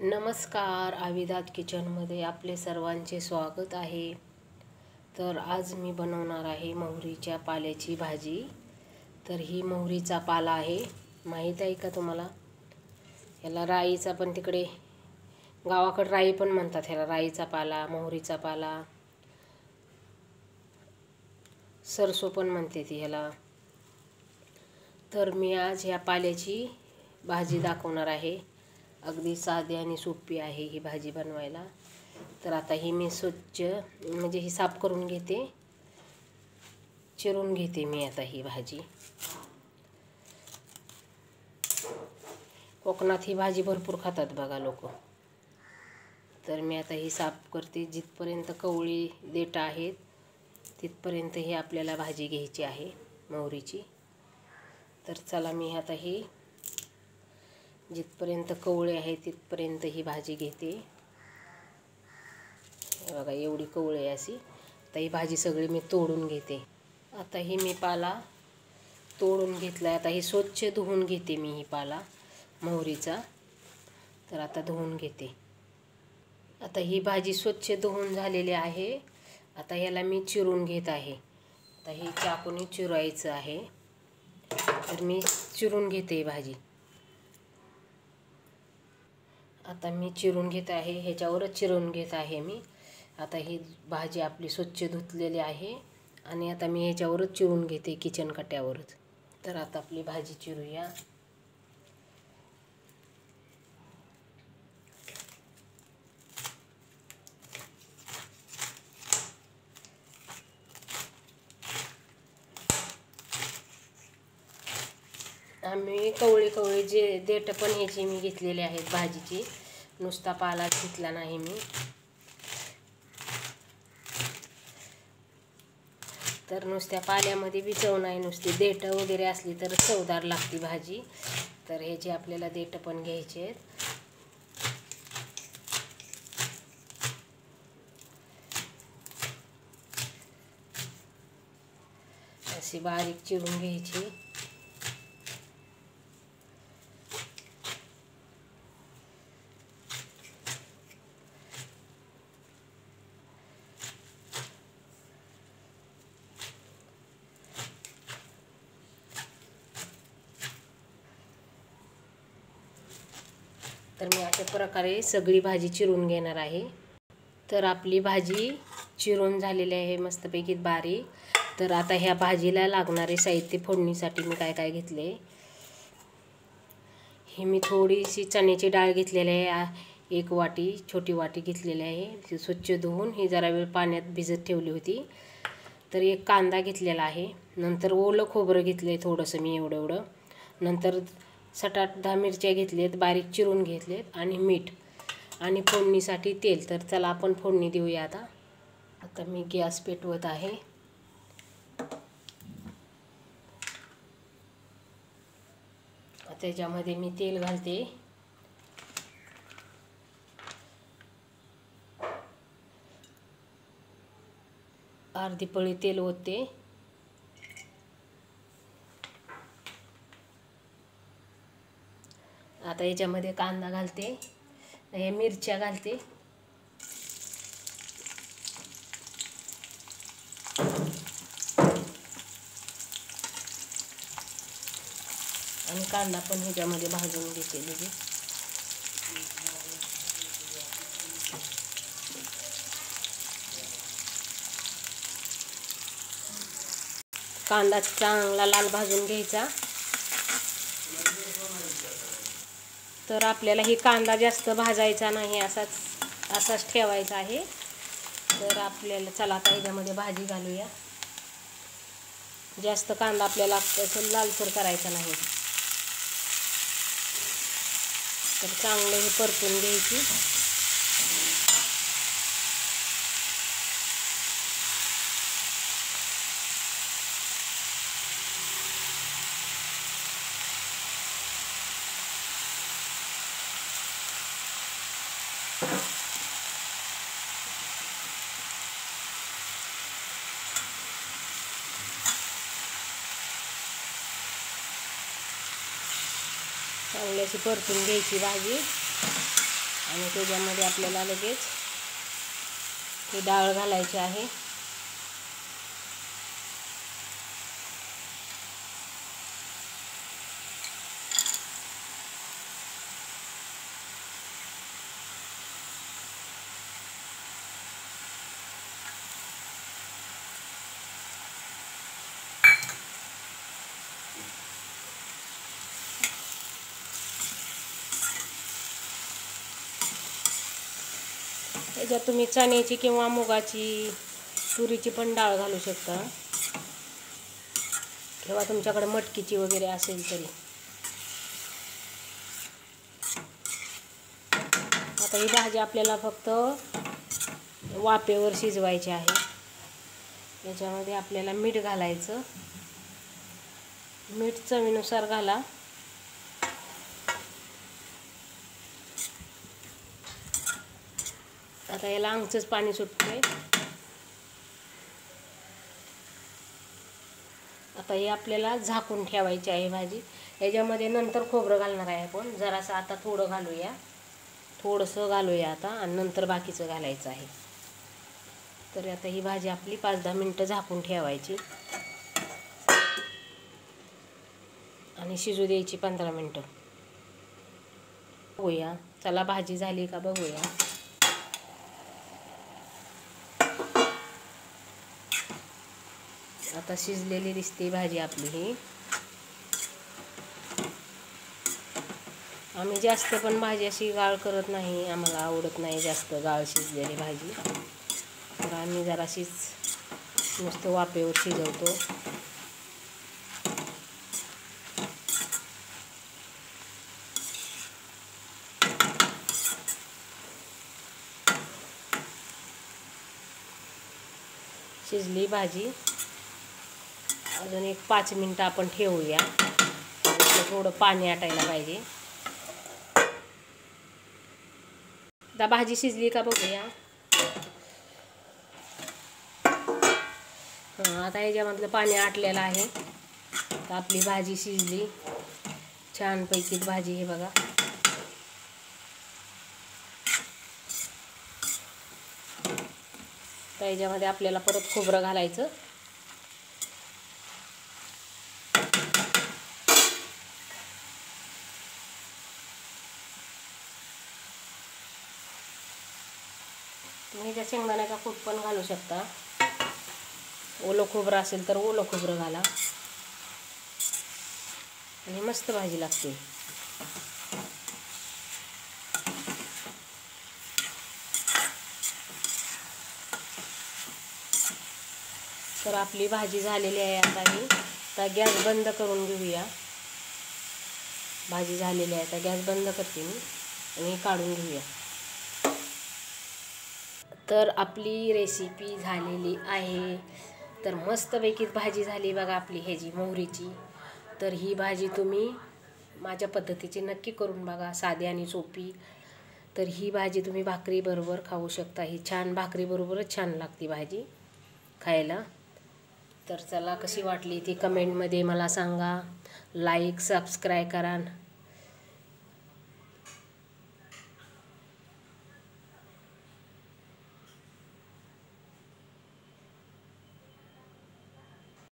नमस्कार आविदात किचनमध्ये आपले सर्वांचे स्वागत आहे. तर आज मी बनवणार आहे मोहरीच्या पाल्याची भाजी. तर ही मोहरीचा पाला आहे. माहीत आहे का तुम्हाला? याला राईचा पण तिकडे गावाकडे राई पण म्हणतात ह्याला राईचा पाला मोहरीचा पाला. सरसो पण म्हणते ती ह्याला. तर मी आज ह्या पाल्याची भाजी दाखवणार आहे. अगदी साधी आणि सोपी आहे ही भाजी बनवायला. तर आता ही मी स्वच्छ म्हणजे ही साफ करून घेते. चिरून घेते मी आता ही भाजी. कोकणात ही भाजी भरपूर खातात बघा लोक. तर मी आता ही साफ करते. जिथपर्यंत कवळी देठ आहेत तिथपर्यंत ही आपल्याला भाजी घ्यायची आहे मोहरीची. तर चला मी आता ही जिथपर्यंत कवळे आहे तिथपर्यंत ही भाजी घेते. बघा एवढी कवळे आहे अशी. आता ही भाजी सगळी मी तोडून घेते. आता ही मी पाला तोडून घेतला आता ही स्वच्छ धुवून घेते मी ही पाला मोहरीचा. तर आता धुवून घेते. आता ही भाजी स्वच्छ धुवून झालेली आहे. आता याला मी चिरून घेत आहे. आता हे चाकूने चिरायचं आहे. तर मी चिरून घेते भाजी. आता मी चिरून घेत आहे ह्याच्यावरच चिरून घेत आहे मी. आता ही भाजी आपली स्वच्छ धुतलेली आहे आणि आता मी ह्याच्यावरच चिरून घेते किचन कट्यावरच. तर आता आपली भाजी चिरूया. आम्ही कवळी कवळी जे देठ पण ह्याची मी घेतलेले आहेत भाजीची नुसता पाला घेतला नाही मी. तर नुसत्या पाल्यामध्ये बी चव नाही नुसती देठ वगैरे असली तर चवदार लागते भाजी. तर ह्याची आपल्याला देठ पण घ्यायचे आहेत. अशी बारीक चिरून घ्यायची. तर मी अशा प्रकारे सगळी भाजी चिरून घेणार आहे. तर आपली भाजी चिरून झालेली आहे मस्तपैकी बारीक. तर आता ह्या भाजीला लागणारे साहित्य फोडणीसाठी मी काय काय घेतले? ही मी थोडीशी चण्याची डाळ घेतलेली आहे. एक वाटी छोटी वाटी घेतलेली आहे. ती स्वच्छ धुवून ही जरा वेळ पाण्यात भिजत ठेवली होती. तर एक कांदा घेतलेला आहे. नंतर ओलं खोबरं घेतलं आहे थोडंसं मी एवढं एवढं नंतर सटाट आठ दहा मिरच्या घेतल्यात बारीक चिरून घेतलेत आणि मीठ आणि फोडणीसाठी तेल. तर चला आपण फोडणी देऊया आता. आता मी गॅस पेटवत आहे. त्याच्यामध्ये मी तेल घालते. अर्धी पळी तेल ओतते. आता याच्यामध्ये कांदा घालते हे मिरच्या घालते. आणि कांदा पण ह्याच्यामध्ये भाजून घेते लगे कांदा चांगला लाल भाजून घ्यायचा. तर आपल्याला ही कांदा जास्त भाजायचा नाही असाच असाच ठेवायचा आहे. तर आपल्याला चला आता याच्यामध्ये भाजी घालूया. जास्त कांदा आपल्याला असं लालसर करायचा नाही. तर चांगलं हे परतून घ्यायची. चांगली अशी परतून घ्यायची भाजी. आणि त्याच्यामध्ये आपल्याला लगेच ही डाळ घालायची आहे. त्याच्यात तुम्ही चण्याची किंवा मुगाची तुरीची पण डाळ घालू शकता. किंवा तुमच्याकडे मटकीची वगैरे असेल तरी. आता ही भाजी आपल्याला फक्त वापेवर शिजवायची आहे. याच्यामध्ये आपल्याला मीठ घालायचं. मीठ चवीनुसार घाला. आता याला अंगचंच पाणी सुटतंय. आता हे आपल्याला झाकून ठेवायची आहे भाजी. याच्यामध्ये नंतर खोबरं घालणार आहे आपण. जरासं आता थोडं घालूया. थोडंसं घालूया आता आणि नंतर बाकीचं घालायचं आहे. तर आता ही भाजी आपली पाच दहा मिनटं झाकून ठेवायची. आणि शिजू द्यायची पंधरा मिनटं. बघूया. चला भाजी झाली का बघूया. आता शिजलेली दिसते भाजी आपली ही. आम्ही जास्त पण भाजी अशी गाळ करत नाही आम्हाला आवडत नाही जास्त गाळ शिजलेली भाजी. तर आम्ही जराशीच नुसतं वाफेवर शिजवतो. शिजली भाजी. अजून एक पाच मिनटं आपण ठेवूया. थोडं पाणी आटायला पाहिजे. आता भाजी शिजली का बघूया. हां आता याच्यामधलं पाणी आटलेलं आहे. तर आपली भाजी शिजली. छानपैकी भाजी हे बघा. तर याच्यामध्ये आपल्याला परत खोबरं घालायचं. तुम्ही त्या शेंगदाण्याचा कूट पण घालू शकता. ओलं खोबरं असेल तर ओलं खोबरं घाला. आणि मस्त भाजी लागते. तर आपली भाजी झालेली आहे आता ही. आता गॅस बंद करून घेऊया. भाजी झालेली आहे आता. गॅस बंद करते मी. आणि काढून घेऊया. तर आपली रेसिपी झालेली आहे. तर मस्तपैकी भाजी झाली बघा आपली ह्याची मोहरीची. तर ही भाजी तुम्ही माझ्या पद्धतीची नक्की करून बघा साधी आणि सोपी. तर ही भाजी तुम्ही भाकरीबरोबर खाऊ शकता. ही छान भाकरीबरोबरच छान लागते भाजी खायला. तर चला कशी वाटली ती कमेंटमध्ये मला सांगा. लाईक सबस्क्राईब करा.